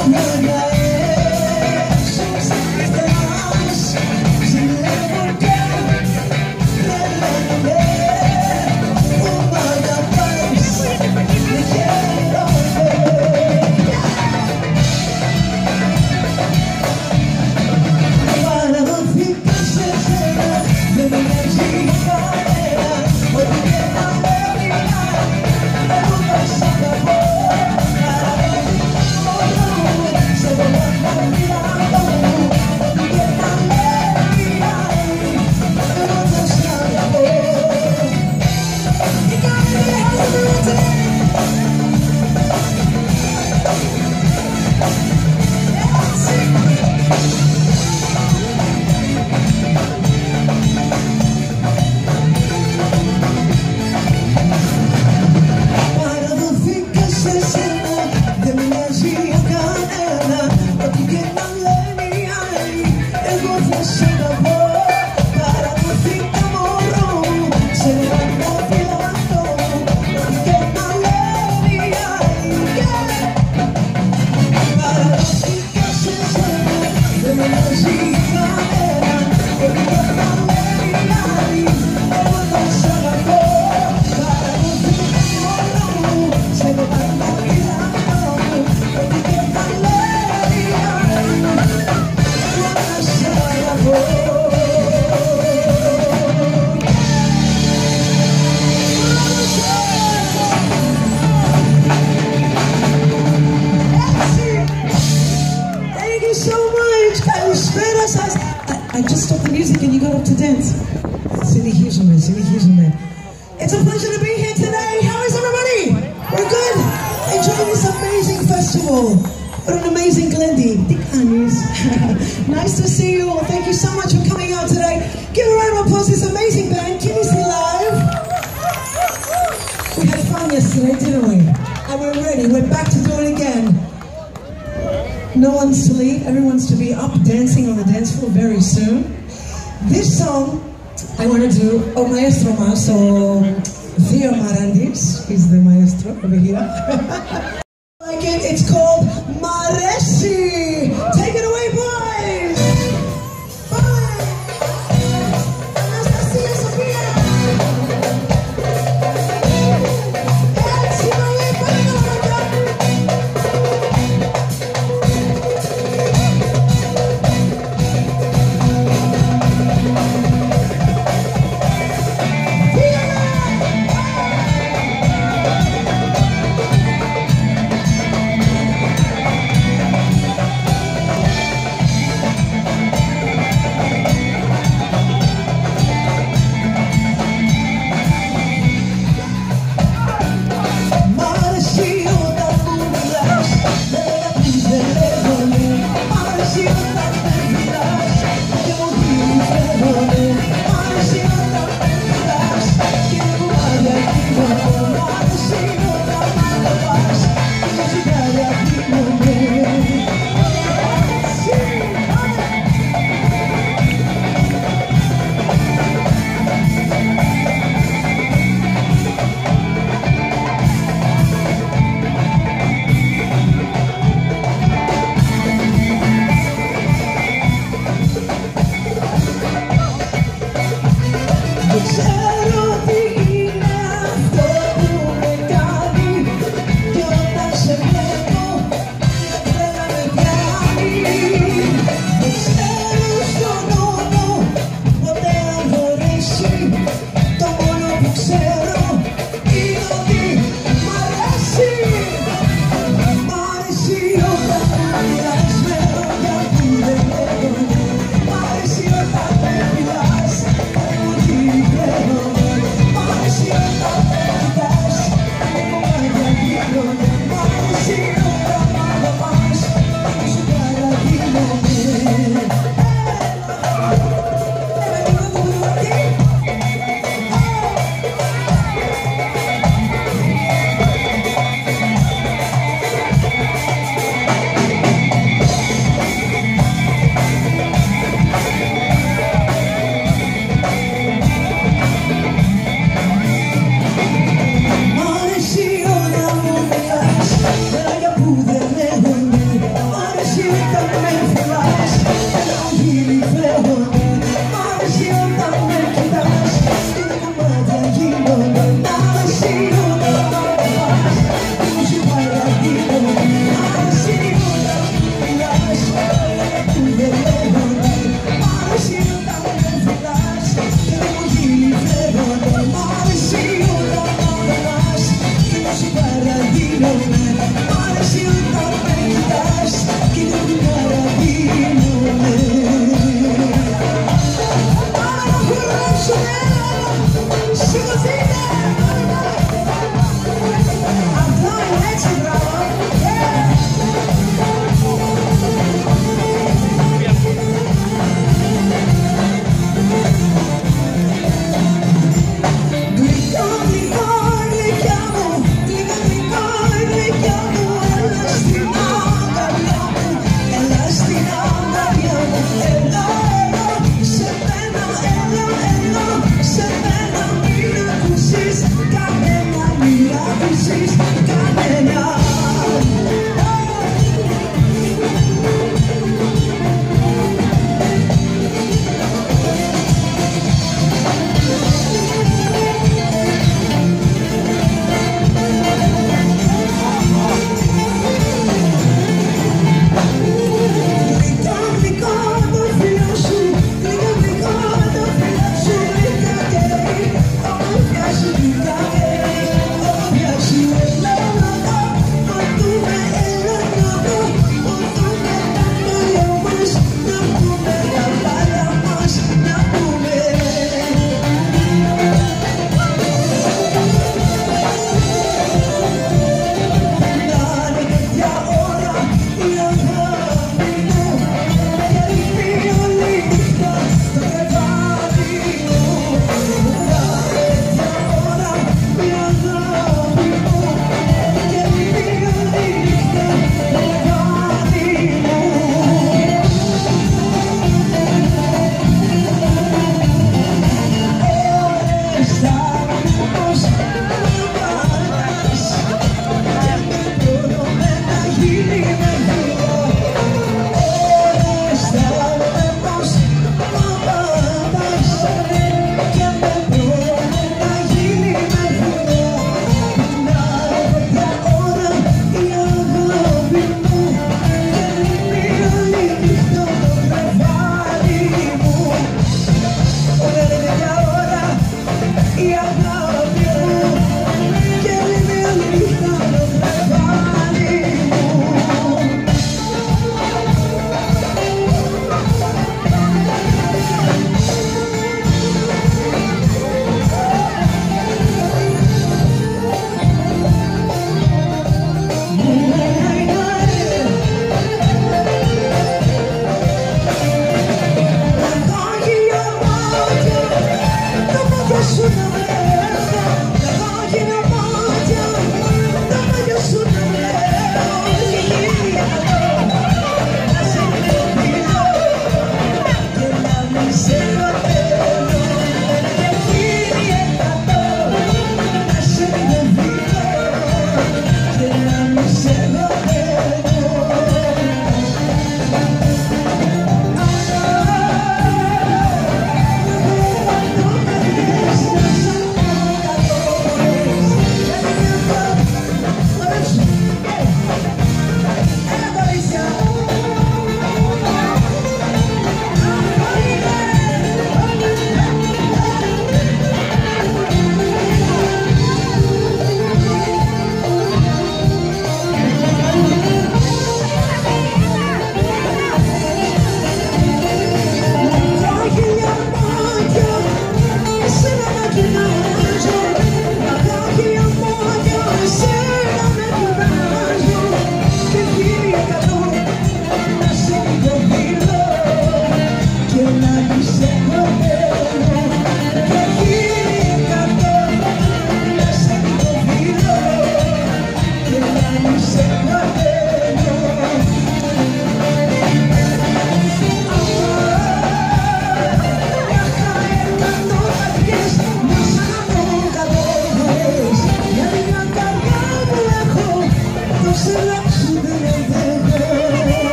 I'm. No one's to leave, everyone's to be up dancing on the dance floor very soon. This song I want to do O Maestro Mas, so Theo Marandis is the maestro over here.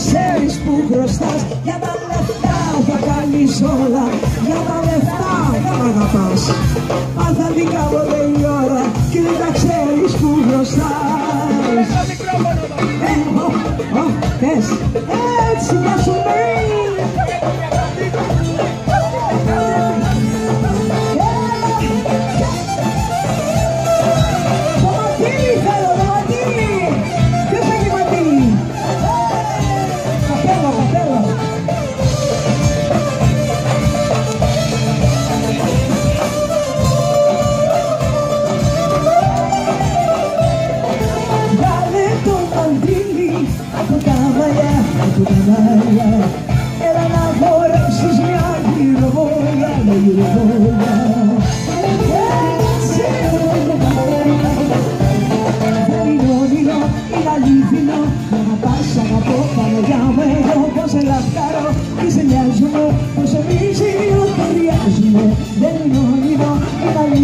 ξέρεις που χρωστάς Για τα λεφτά θα κάνεις όλα. Για τα λεφτά θα αγαπάς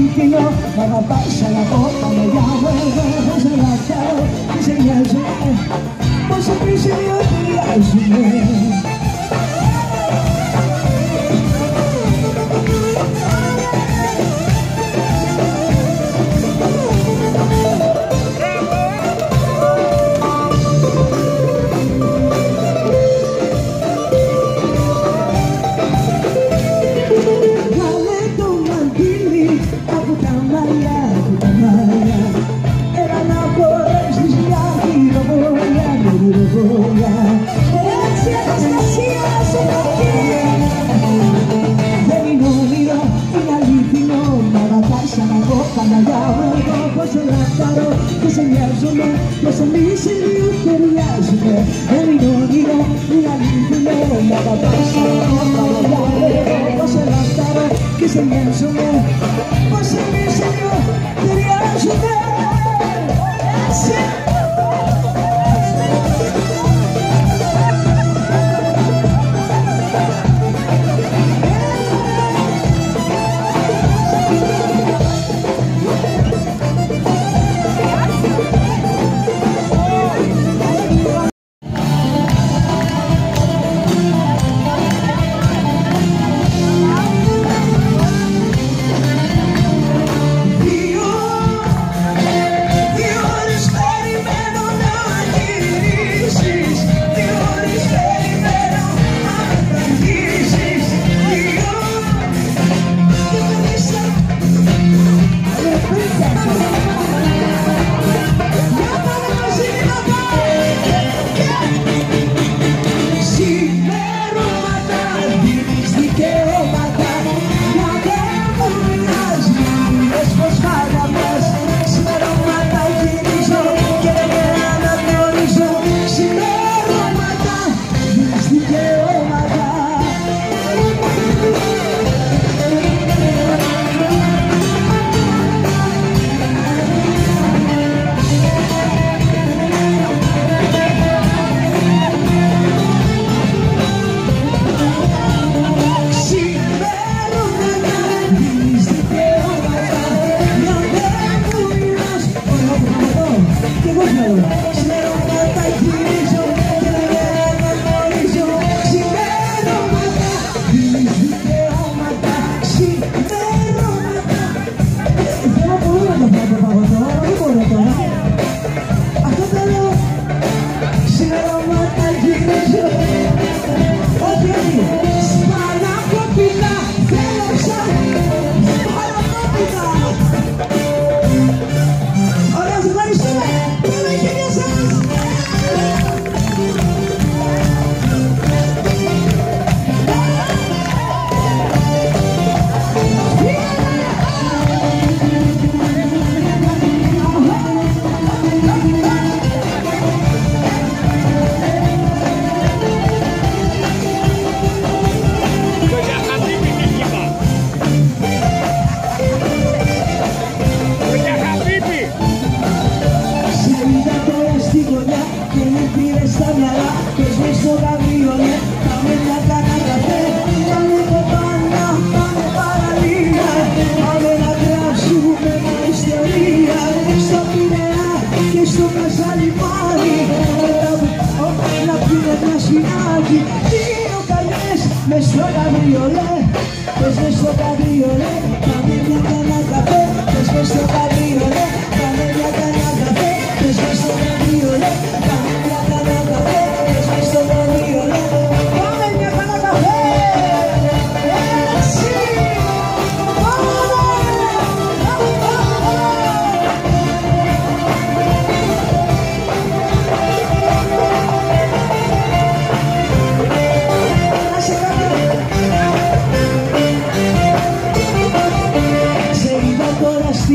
είναι αλήθινο Να αγαπάς, αγαπώ, πάνω για μένα Πως σε λαχτάρω και σε νοιάζομαι Πως εμείς οι δύο λαχτάρω και σε νοιάζομαι Πως εμείς οι δύο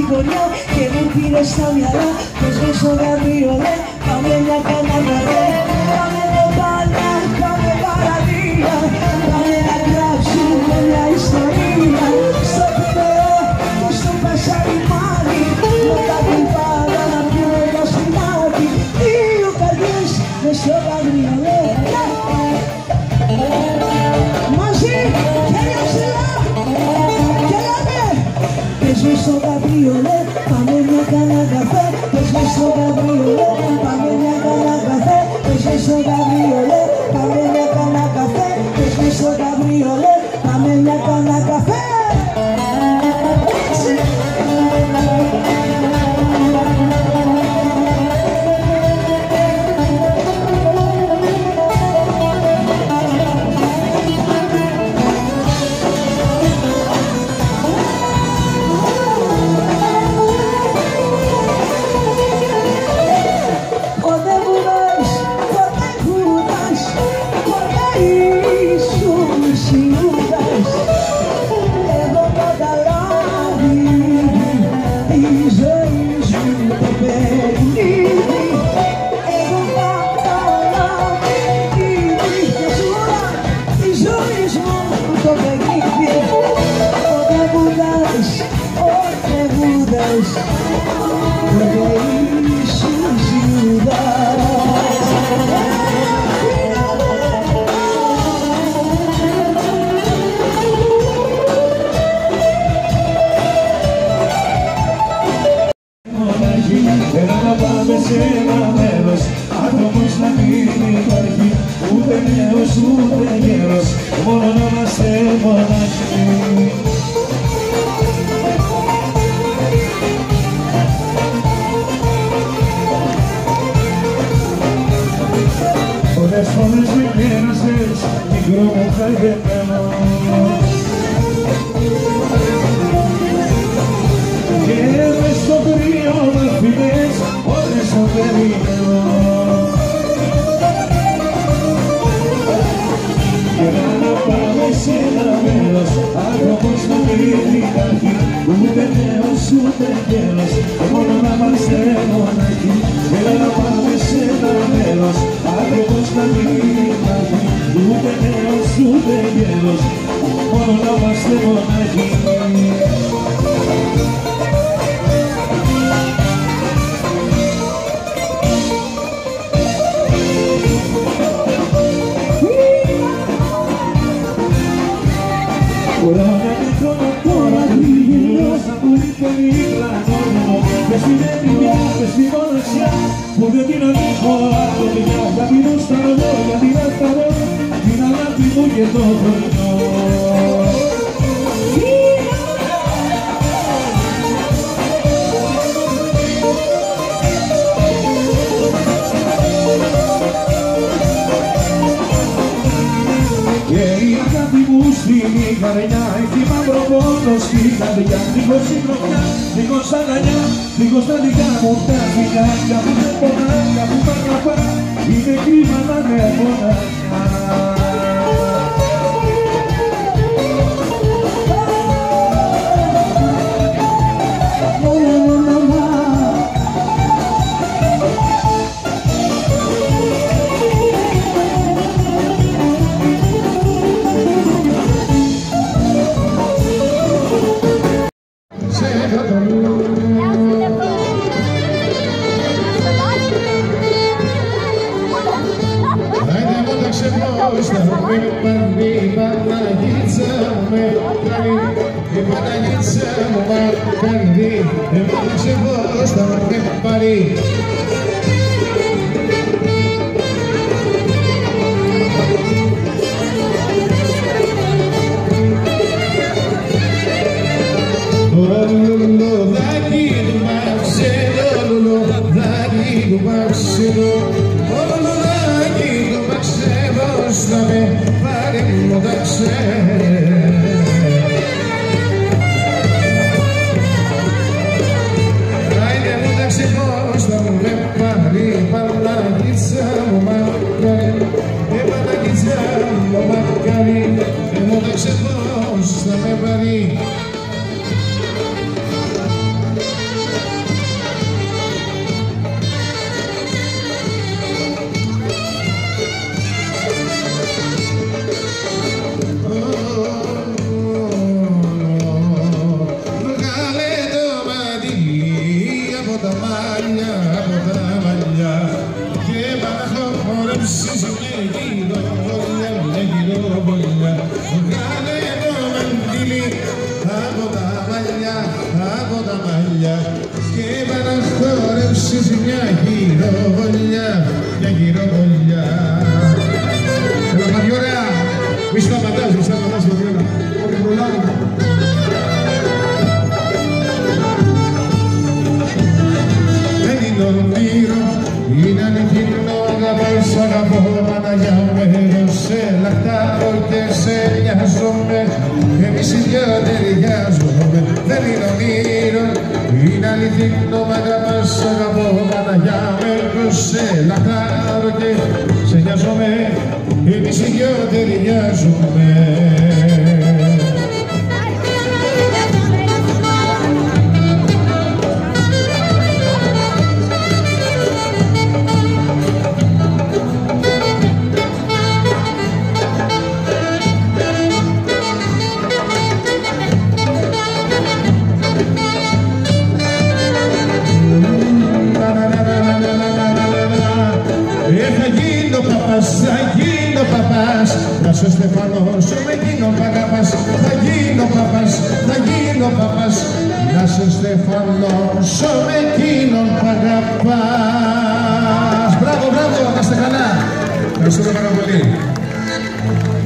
τώρα στην κοριά και μου πήρε στα μυαλά Πες με στο γαβριολέ, πάμε Πες με στο καπριολέ, πάμε μια καλά καφέ Πες με στο καπριολέ, πάμε μια Όλες σου περιμένω Έλα να πάμε σε ένα μέρος Άνθρωπος να μην υπάρχει Ούτε νέος ούτε γέρος Μόνο να είμαστε μοναχοί Έλα να πάμε σε ένα μέρος Άνθρωπος να μην υπάρχει Ούτε νέος ούτε γέρος Μόνο να είμαστε μοναχοί Είμαστε στη μοναξιά που δεν την ανοίγω άλλο μια Γιατί δεν σταλώ, γιατί δεν σταλώ την αγάπη μου και το η αγάπη μου στην καρδιά έχει μαύρο πόνο στην καρδιά. Δίχως συντροφιά, δίχως αγκαλιά, δίχως τα δικά μου τα φιλιά που με πονά, που μ' αγαπά, είναι κρίμα να με μοναχά του μαξιδού Όλο το δάκι του μαξιδού με πάρει μου τα μη σταματάς, μη σταματάς, Μαριώνα, ό,τι προλάβουμε δεν είναι όνειρο, είναι αληθινό αγαπάς, αγαπώ Παναγιά με σε λαχτάρω και σε νοιάζομαι. Εμείς οι δυο ταιριάζομαι δεν είναι όνειρο, είναι αληθινό αγαπάς, αγαπώ Παναγιά με σε λαχτάρω και σε νοιάζομαι εμείς οι δυο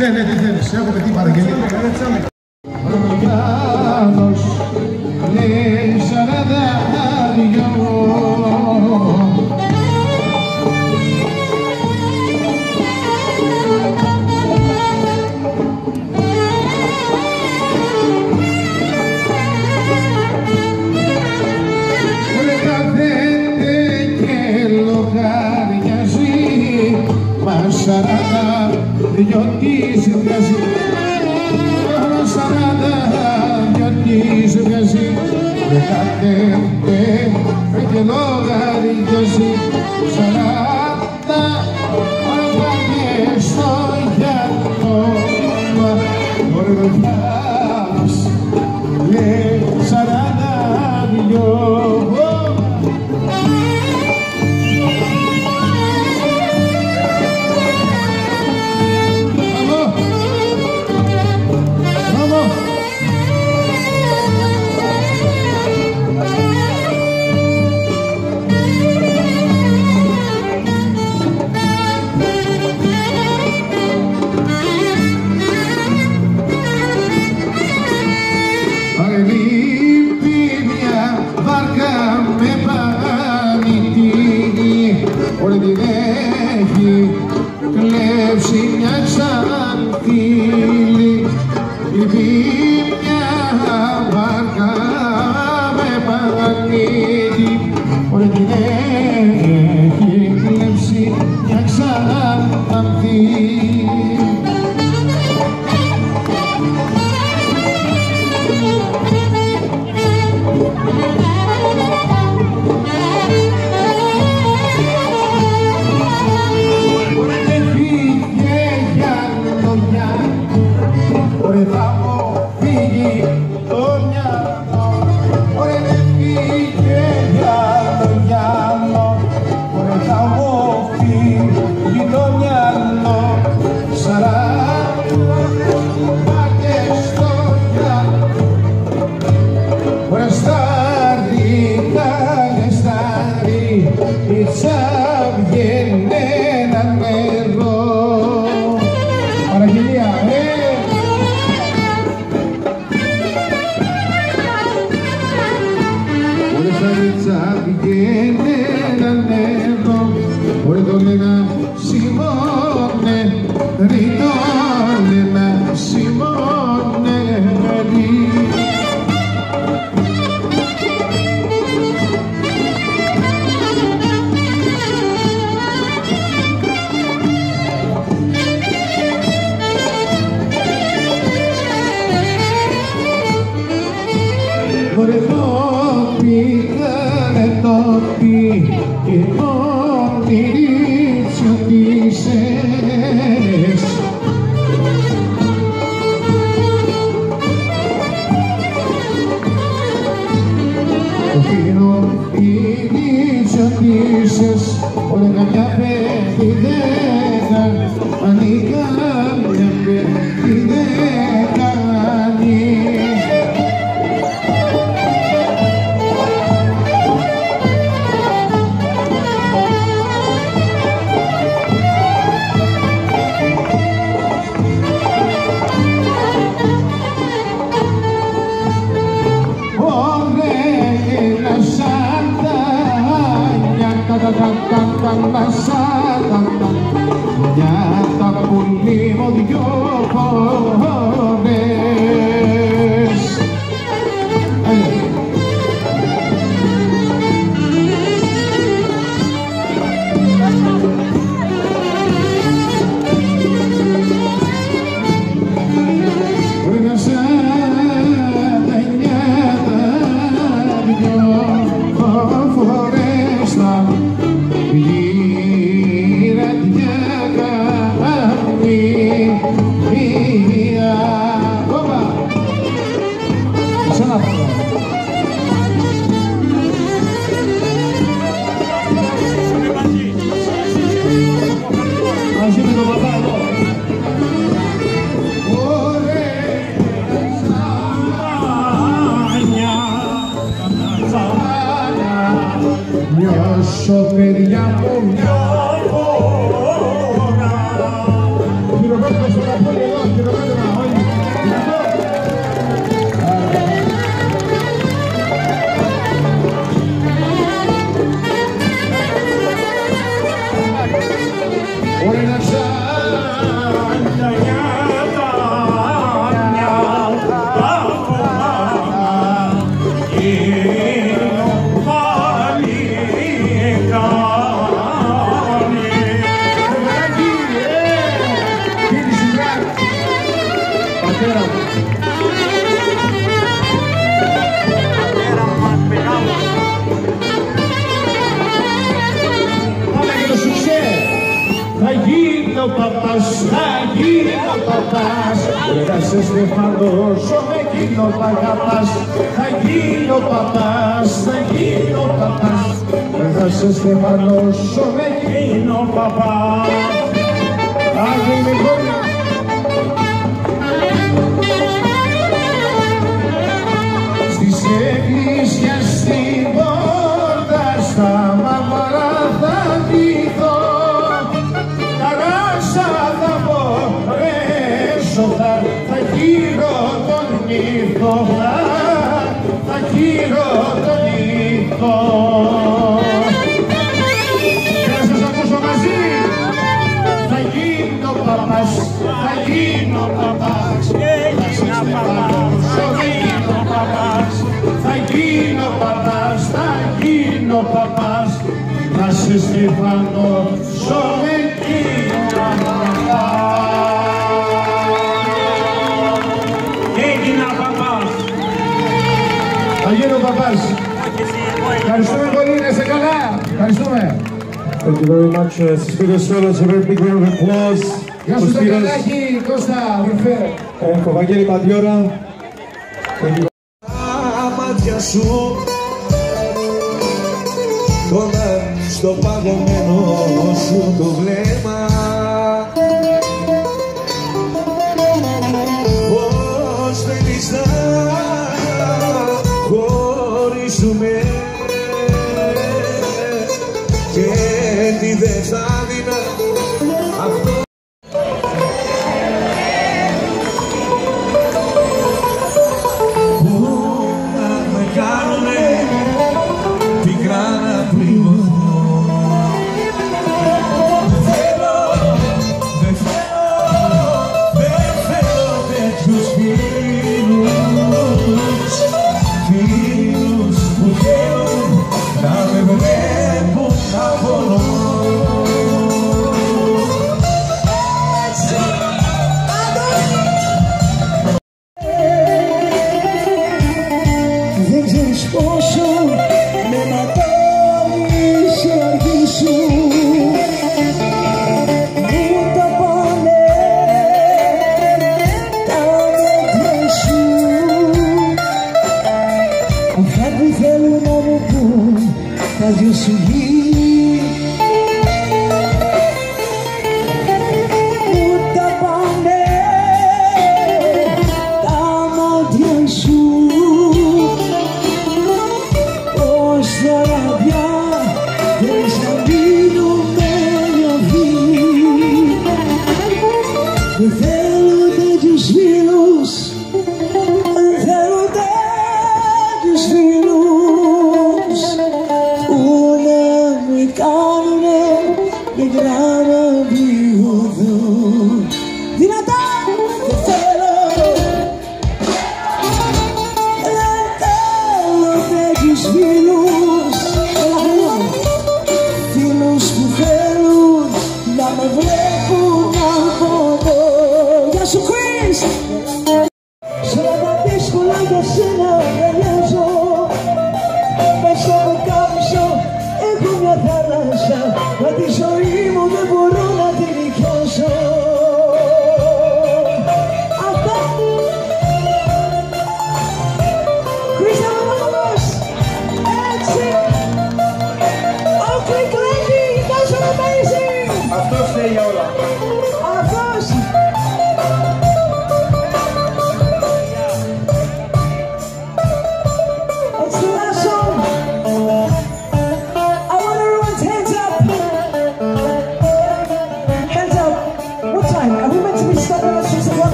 Ναι, ναι, τι θέλεις, έχουμε τι παραγγελία Δυο της βγάζει. Μα σαράντα δυο της βγάζει Όλε καθέτε και λογαριάζει Σαράντα γίνω παπάς, θα γίνω παπάς. Ρε θα σε στεφανώσω με γίνω π' αγαπάς Θα γίνω παπάς, θα γίνω παπάς. Ρε θα σε στεφανώσω με γίνω παπάς. Άγιοι εκκλησιά στην πόρτα στα μαύρα θα ντυθώ. Καράσα θα μπορέσω θα, θα γύρω τον νύχτο θα, θα γύρω τον νύχτο Και να σας ακούσω μαζί. Θα γίνω παπάς, θα γίνω παπάς γίνω παπάς, θα γίνω παπάς Θα σε στεφανώσω, θα γίνω παπάς Έγινα παπάς. Θα γίνω παπάς Ευχαριστούμε πολύ, να είστε καλά Ευχαριστούμε Thank you very much, uh, Spiros Fellows. A very big round of applause Γεια for σου Spiros Τακαλάκη, Κώστα, βρεφέ and for Vangeli Madiora. Thank you. ये Ram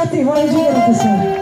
Chat e vai de novo, pessoal.